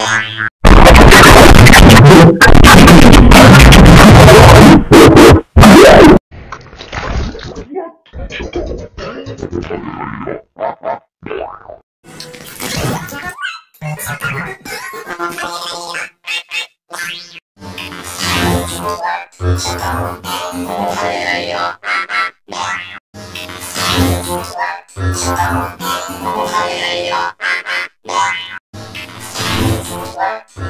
What?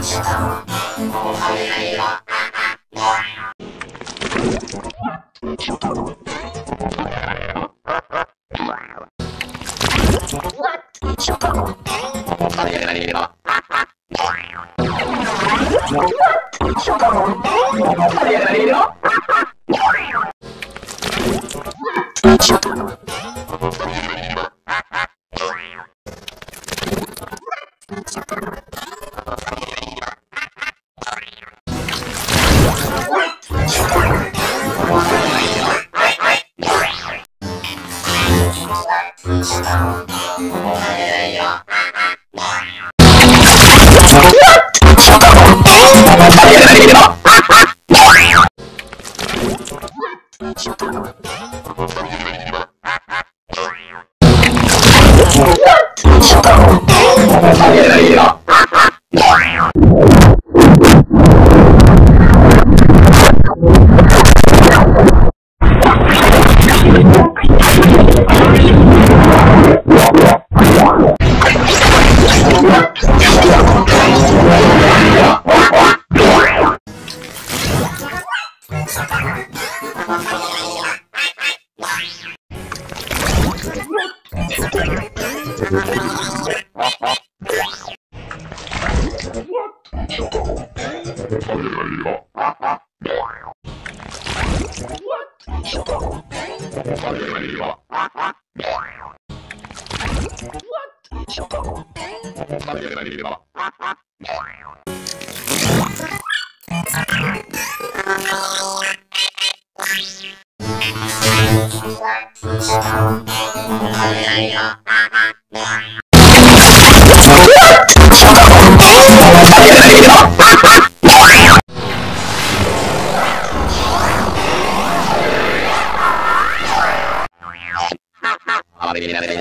Shut up. ちょっと。fucking What? は、通常運転に向かうよいよ、ママ、では。I'm gonna be in a minute.